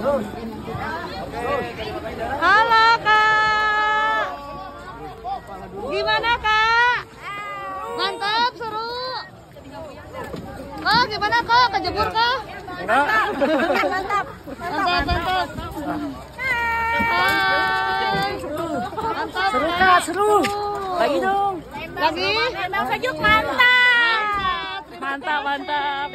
Halo kak. Gimana kak? Mantap, seru. Kak, gimana kak? Kejebur kak? Enggak. Mantap, mantap. Hai. Mantap. Seru kak, seru. Lagi dong. Lagi? Bang Sejuk mantap. Mantap, mantap.